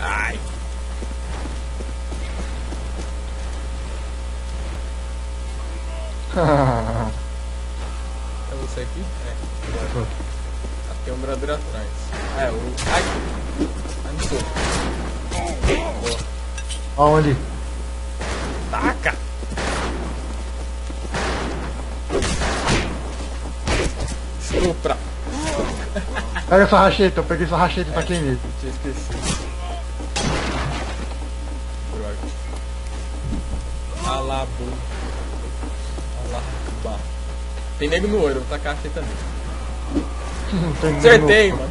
Ai. É você aqui? É. Agora. Tem um brother atrás. Ah, é o. Ai! Ai, não. Boa. Aonde? Taca! Estupra! Pega essa racheta, eu peguei essa racheta e taquei nele. Tinha esquecido. Alabu. Alabá. Tem nego no olho, vou tacar aqui também. Acertei, mano.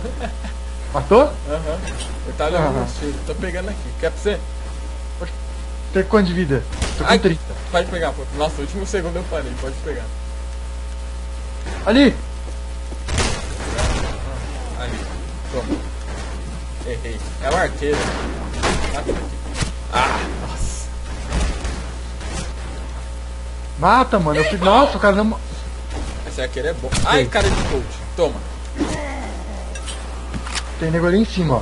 Matou? Aham. Eu tava levando Aham. uns tiros. Tô pegando aqui. Quer pra você? Tem quanto de vida? Tô com Ai, 30. Pode pegar, pô. Nossa, último segundo eu parei. Pode pegar. Ali! Ali. Toma. Errei. É o arqueiro. Ah, Mata, mano. Eu fui... Nossa, o cara não. Esse arqueiro é bom. Ai, cara de coach. Toma. Tem nego ali em cima, ó.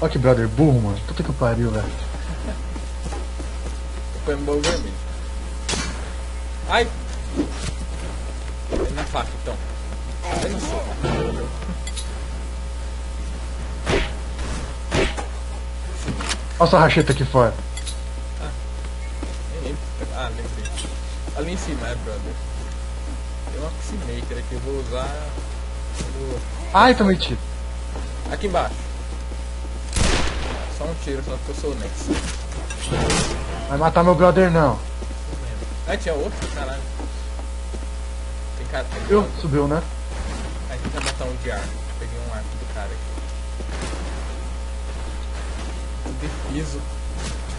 Ó que brother burro, mano. Puta que pariu, velho. Põe bolo vermelho. Ai. Vem na faca, então. Vem no soco. Olha essa racheta aqui fora. Ali em cima, é, brother. Tem uma Maker aqui, eu vou usar. eu vou- Ai, tomei tiro. Aqui embaixo. Só um tiro, só porque eu sou honesto. Vai matar meu brother, não. Ah, tinha outro? Caralho. Tem cara. Viu? Subiu, né? Aí tenta botar um de arco. Peguei um arco do cara aqui. Defeso.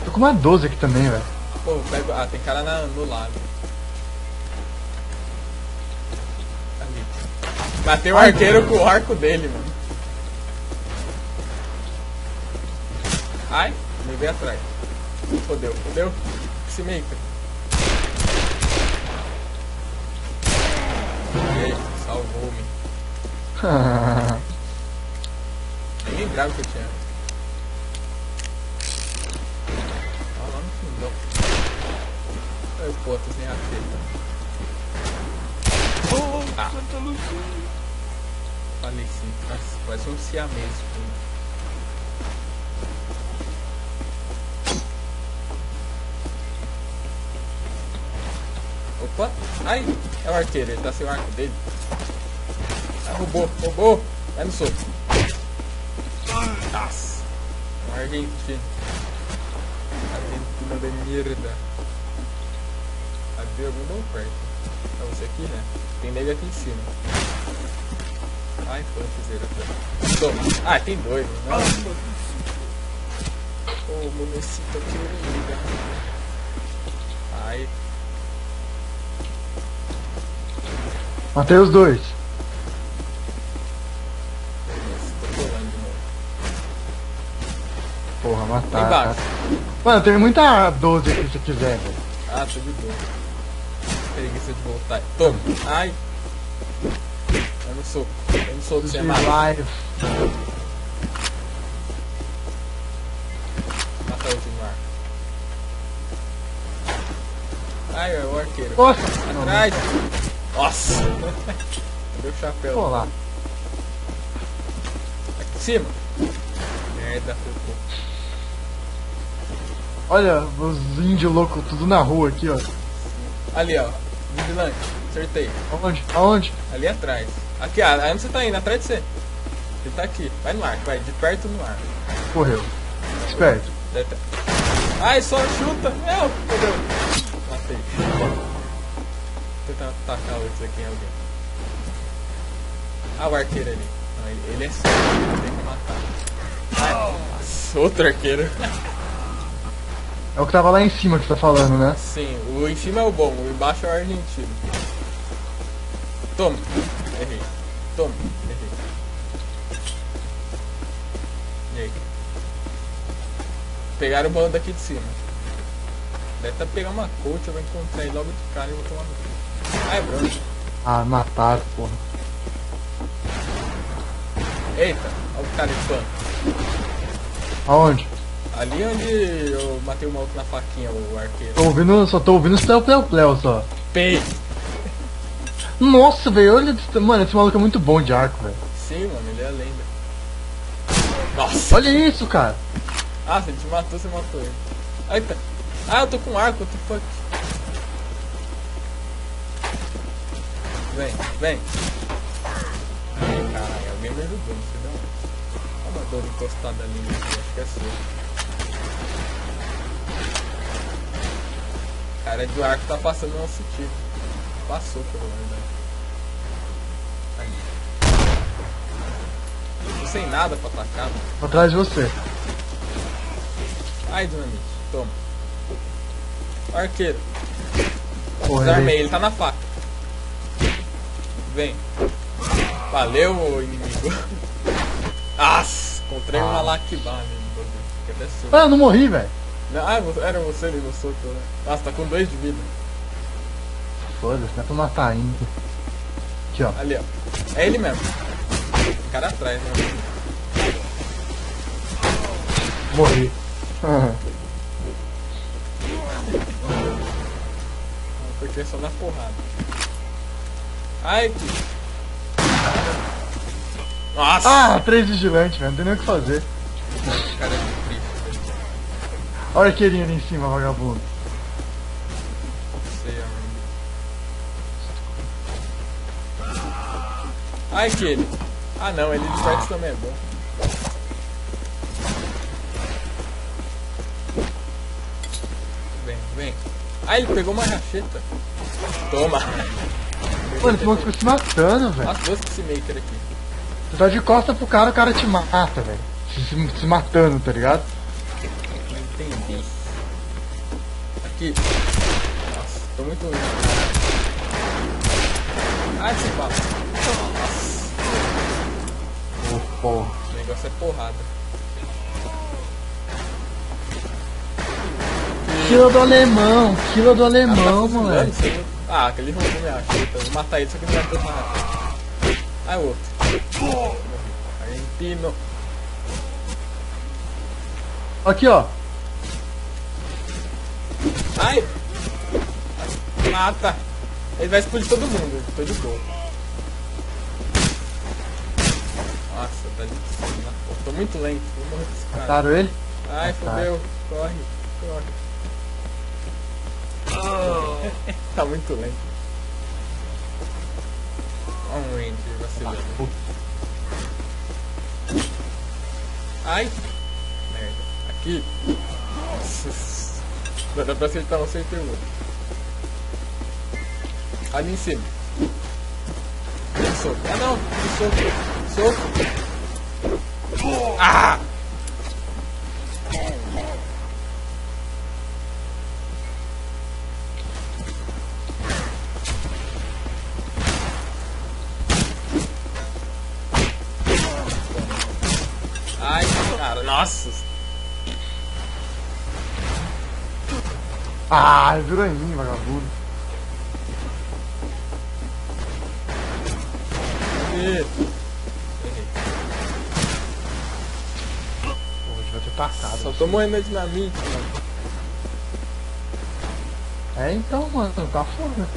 Tô com uma 12 aqui também, velho. Pô, eu pego. Ah, tem cara na, no lago. Ali. Matei o Ai, arqueiro com o arco dele, mano. Ai, me veio atrás. Fodeu, fodeu. Se aí, salvou-me. Nem lembrava que eu tinha. Olha lá no fundão. Olha o poto sem a teta. Ah. Falei sim. Nossa, parece um siamês. Opa! Ai! É o arqueiro, ele tá sem o arco dele. Ah, roubou, roubou! Vai no soco. Nossa! Argentino. Argentina de merda. Cadê algum não perto? É você aqui, né? Tem nele aqui em cima. Ai, fantaseira. Toma. Ah, tem dois. Nossa. Ô, oh, monecito aqui, liga. Ai. Matei os dois. Nossa, tô colando de novo. Porra, mataram. embaixo. Mano, tem muita 12 aqui se você quiser, velho. Ah, tô de boa. Preguiça de voltar. Toma. Ai. Eu não sou. Eu não sou do live. Mata o Zimar. Ai, é o arqueiro. Nossa! Atrás. Nossa. Cadê o chapéu? Pô lá. Aqui em cima. Merda, focou. Olha, os índios loucos tudo na rua aqui, ó. Ali, ó. Vigilante. Acertei. Aonde? Aonde? Ali atrás. Aqui, ah, onde você tá indo? Atrás de você. Ele tá aqui. Vai no arco, vai. De perto no arco. Correu. Esperto. Deve ter- Ai, só chuta! Não! Fodeu! Matei. Vou tentar tacar outros aqui em alguém. Ah, o arqueiro ali. Não, ele, ele é sério, tem que matar. Ai, nossa, outro arqueiro. É o que tava lá em cima que você tá falando, né? Sim, o em cima é o bom, o embaixo é o argentino. Toma. Errei. Toma. Errei. E aí? Pegaram o bando daqui de cima. Deve tá pegar uma coach, eu vou encontrar ele logo de cara e vou tomar no cu. Ah, é branco. Ah, mataram, porra. Eita, olha o cara de. Aonde? Ali onde eu matei o maluco na faquinha, o arqueiro. Tô ouvindo, só tô ouvindo os pleu pleu pleu só. P. Nossa, velho, olha. Mano, esse maluco é muito bom de arco, velho. Sim, mano, ele é lenda. Nossa. Olha isso, cara. Ah, ele te matou, você matou ele. Aí tá. Ah, eu tô com arco, what the fuck? Vem, vem. Ai, caralho, alguém me ajudou, não sei não. Olha uma dor encostada ali, acho que é sua. Cara do arco tá passando nosso tiro. Passou, pela verdade. Ali. Tô sem nada pra atacar, mano. Atrás de você. Ai, dinamite, toma. Arqueiro, Porra, desarmei, ele- ele tá na faca. Vem. Valeu, inimigo. Nossa, encontrei Ah. uma. Que até soco. Ah, eu não morri, velho. Ah, era você ali no soco, né? Nossa, tá com dois de vida. Foda-se, é pra matar ainda. Aqui, ó. Ali, ó. É ele mesmo. O cara atrás, né? Morri. Porque é só na porrada. Ai, que... Nossa! ah, três vigilantes, velho. Não tem nem o que fazer. Cara, triste. Olha a arqueirinho ali em cima, vagabundo. Ai, que ele. Ah, não, ele de perto também é bom. Vem, vem. Ah, ele pegou uma racheta. Toma. Mano, esse maluco se matando, velho. Nossa, dois Peacemaker aqui. Você tá de costa pro cara, o cara te mata, velho. Se, se- matando, tá ligado? Não entendi. Aqui. Nossa, tô muito ruim. Ai, esse papo. Porra. o negócio é porrada. Quila do alemão, quila do Ah, tá alemão, moleque. você? Ah, aquele roubou minha racheta. Vou matar ele, só que não matou mais. Ai, o outro. Argentino. Aqui, ó. Ai! Mata! Ele vai explodir todo mundo, tô de boa. Nossa, tá difícil. né? Pô, Tô muito lento, vou morrer desse cara. Mataram ele? Ai, Tá. fodeu. Corre, corre. tá muito lento. Olha um Ranger vacilando. Ai! Merda. Aqui. Nossa. Dá pra acertar um, acertei o outro. Ali em cima. Soco. Ah não! Soco. Soco. Ah! Ai, cara, nossa. Ah, virou em mim, vagabundo. Tô morrendo de dinamite, mano. É então, mano, tá foda.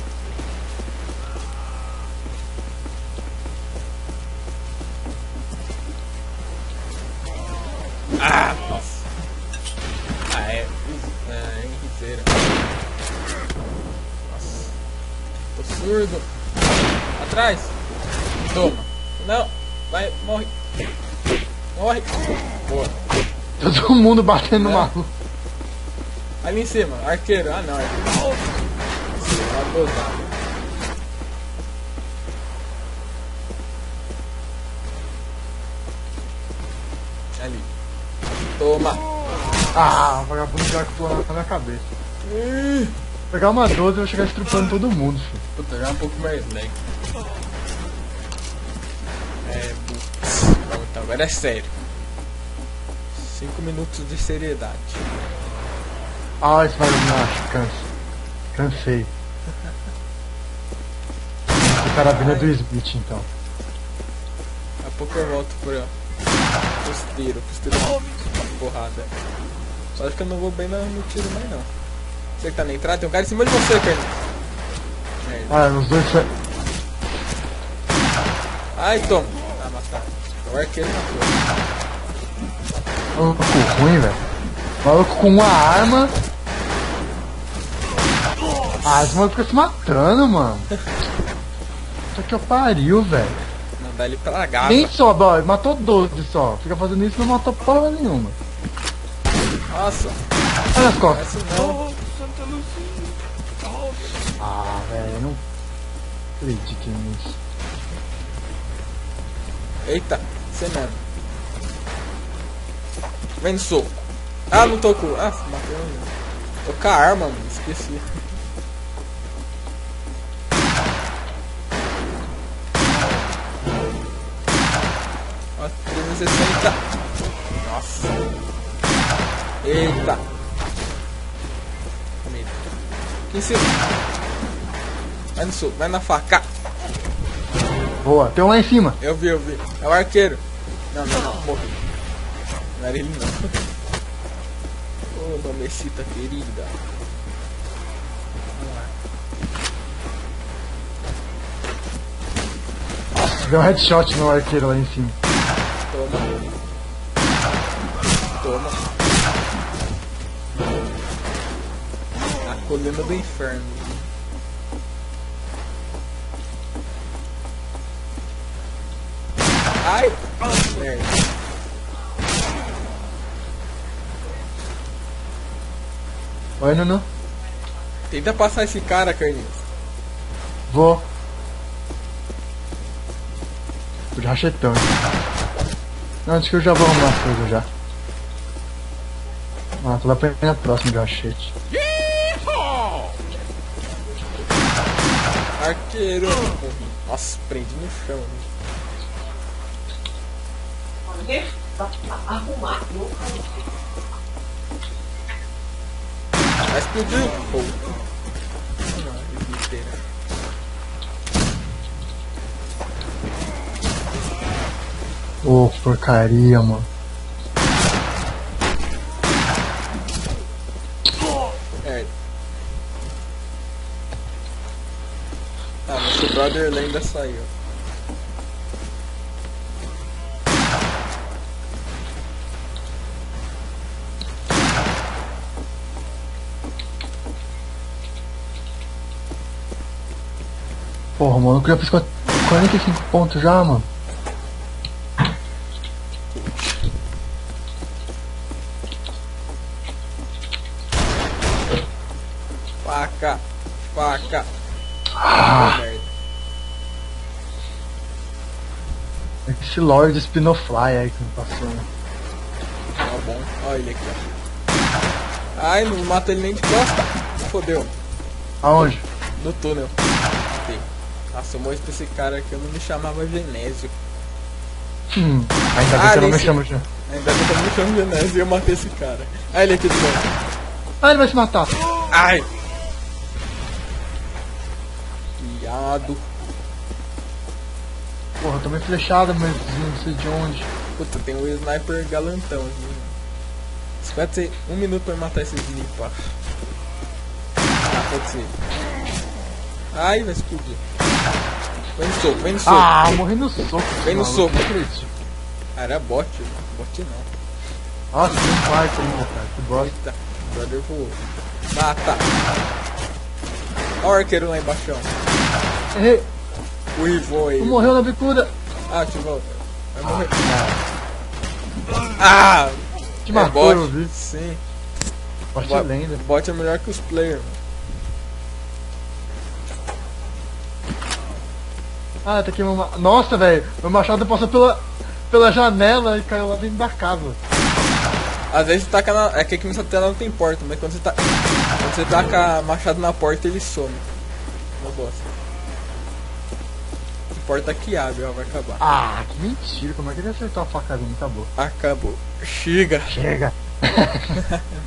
Todo mundo batendo no É. maluco. Ali em cima, arqueiro. Ah não, arqueiro. Sim, uma dosada. Ali. Toma. Ah, o vagabundo já pulou na minha cabeça. Ih, Pegar uma 12 eu vou chegar estrupando todo mundo, filho. Puta, já é um pouco mais lag. É, então, agora é sério. 5 minutos de seriedade. Ah, vai me cansa. Cansei. O carabina do Smith, então. Daqui a pouco eu volto pra. Costeiro, costeiro. Porrada. Só acho que eu não vou bem no, no tiro mais não. Você que tá na entrada, tem um cara em cima de você, Carlinhos. Merda. Ah, os dois. Ai, toma. Ah, mataram. O arqueiro matou. Maluco ruim, velho. Maluco com uma arma. Ah, esse maluco fica se matando, mano. Aqui é o pariu, velho. Mandar ele pra gava. Nem só, ele matou 12 só. Fica fazendo isso e não matou porra nenhuma. Nossa, Olha as costas. Ah, velho, eu não acredito nisso. Eita, você mesmo. Vem no soco. Ah, não tocou. Ah, matou um. Tô com a arma, mano. Esqueci. Ó, 360. Nossa. Eita. Medo. Aqui em cima. Vai no soco, vai na faca. Boa, tem um lá em cima. Eu vi, eu vi. É o arqueiro. Não, não, não. Morri. Não era ele, não. Ô, mamecita querida. Vamos lá. Deu um headshot no arqueiro lá em cima. Toma. Toma. A colina do inferno. Ai! Merda. Oi, Nuno. Tenta passar esse cara, Carlinhos. Vou. Tô de rachetão. Não, acho que eu já vou arrumar as coisas já. Ah, tô lá pra ir na próxima de rachete. Arqueiro. Nossa, prendi no chão. Vai explodir. Que besteira. Ô, porcaria, mano. É. Ah, nosso brother ainda saiu. Porra, mano, eu já fiz 45 pontos já, mano. Faca. Faca. Ah, Merda. esse Lord Spinofly aí que me passou. né? Tá bom. Olha ele aqui, ó. Ai, não mata ele nem de costa. Fodeu. Aonde? No túnel. Nossa, eu morri pra esse cara aqui, eu não me chamava Genésio. Hum, ainda bem Ah, que eu não me chamo já. Ainda bem que eu não me chamo Genésio e eu matei esse cara. Ai, ele aqui de novo. Ah, ele vai se matar. Ai! Viado. Porra, eu tomei flechada, mas não sei de onde. Puta, tem um sniper galantão aqui. 50 um minuto pra matar esse sniper. Ah, pode ser. Ai, vai explodir. Vem no soco, vem no soco. Ah, morri no soco. Vem no soco. Ah, era bot. Bot não. Nossa, tem um quarto ainda, cara. Que bosta. Eita, o brother voou. Mata. Olha o arqueiro lá embaixo. Errei. O Ivon aí. Tu morreu na bicuda. Ah, te volta. Vai morrer. Ah! Te é matou, bot. Sim. Bot, lenda. bot é melhor que os players. Ah, tá aqui meu ma... Nossa, velho. Meu machado passou pela, pela janela e caiu lá dentro da casa. Às vezes taca na. É que aqui nessa tela não tem porta, mas quando você tá. Quando você taca machado na porta, ele some. Uma bosta. Porta que abre, ó, vai acabar. Ah, que mentira. Como é que ele acertou a facada? Acabou. Acabou. Chega. Chega.